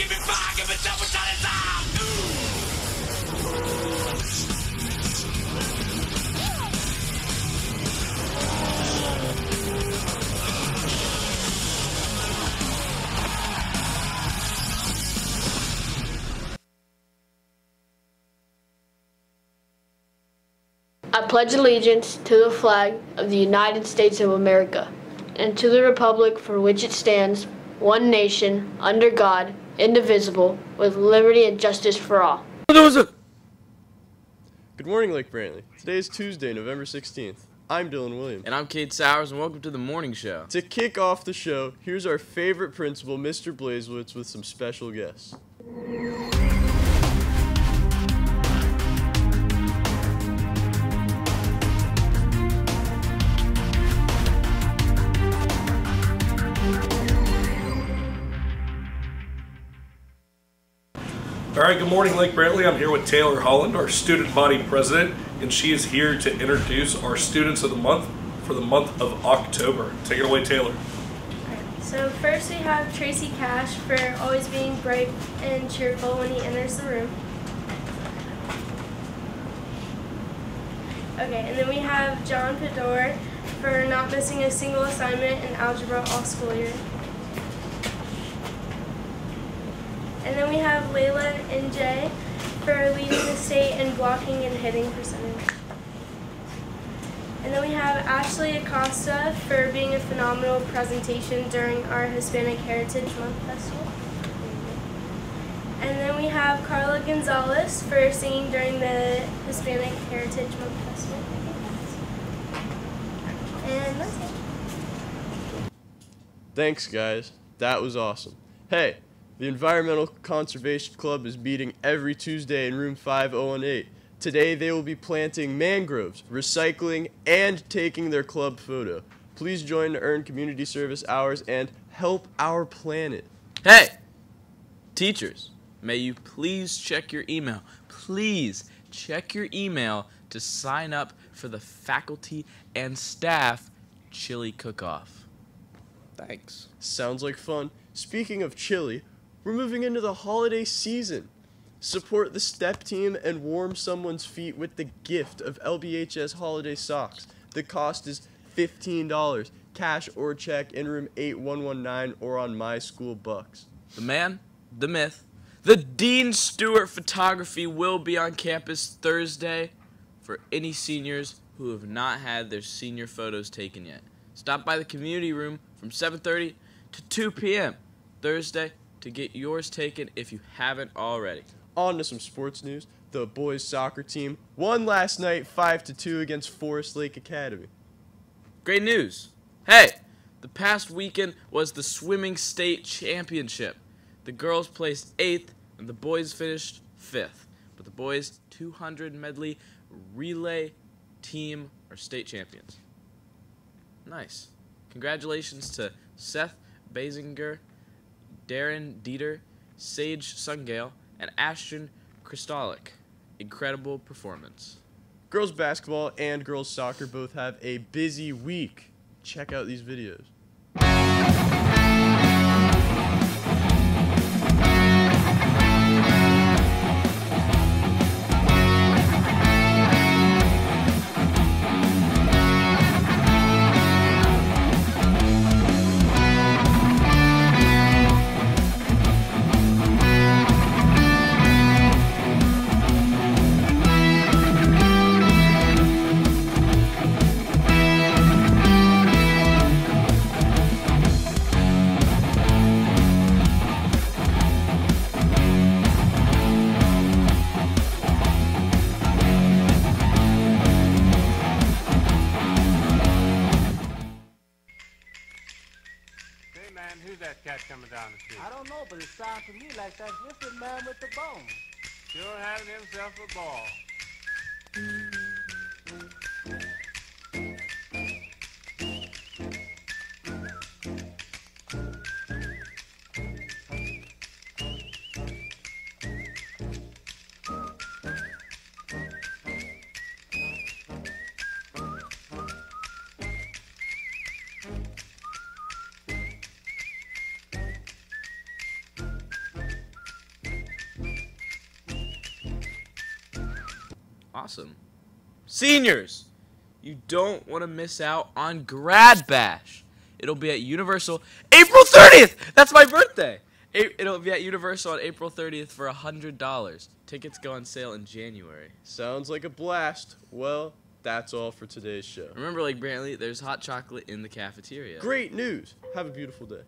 give me fire, give me double shot. I pledge allegiance to the flag of the United States of America and to the republic for which it stands, one nation, under God, indivisible, with liberty and justice for all. Good morning, Lake Brantley. Today is Tuesday, November 16th. I'm Dylan Williams. And I'm Kate Sowers, and welcome to the morning show. To kick off the show, here's our favorite principal, Mr. Blazewitz, with some special guests. All right, good morning, Lake Brantley. I'm here with Taylor Holland, our student body president, and she is here to introduce our students of the month for the month of October. Take it away, Taylor. So first we have Tracy Cash for always being bright and cheerful when he enters the room. Okay, and then we have John Pador for not missing a single assignment in algebra all school year. And then we have Layla and Jay for leading the state in blocking and hitting percentage. And then we have Ashley Acosta for being a phenomenal presentation during our Hispanic Heritage Month Festival. And then we have Carla Gonzalez for singing during the Hispanic Heritage Month Festival. And that's it. Thanks, guys. That was awesome. Hey, the Environmental Conservation Club is meeting every Tuesday in room 5018. Today they will be planting mangroves, recycling, and taking their club photo. Please join to earn community service hours and help our planet. Hey! Teachers, may you please check your email. Please check your email to sign up for the faculty and staff chili cook off. Thanks. Sounds like fun. Speaking of chili, we're moving into the holiday season. Support the step team and warm someone's feet with the gift of LBHS holiday socks. The cost is $15, cash or check in room 8119 or on My School Bucks. The man, the myth, the Dean Stewart photography will be on campus Thursday for any seniors who have not had their senior photos taken yet. Stop by the community room from 7:30 to 2 p.m. Thursday to get yours taken if you haven't already. On to some sports news. The boys soccer team won last night 5 to 2 against Forest Lake Academy. Great news. Hey, the past weekend was the swimming state championship. The girls placed 8th and the boys finished 5th. But the boys 200 medley relay team are state champions. Nice. Congratulations to Seth Basinger, Darren Dieter, Sage Sungale, and Ashton Kristalik. Incredible performance. Girls basketball and girls soccer both have a busy week. Check out these videos. Coming down the street? I don't know, but it sounds to me like that's just the man with the bone. Sure having himself a ball. Awesome. Seniors, you don't want to miss out on Grad Bash. It'll be at Universal April 30th. That's my birthday. It'll be at Universal on April 30th for $100. Tickets go on sale in January. Sounds like a blast. Well, that's all for today's show. Remember, Lake Brantley, there's hot chocolate in the cafeteria. Great news. Have a beautiful day.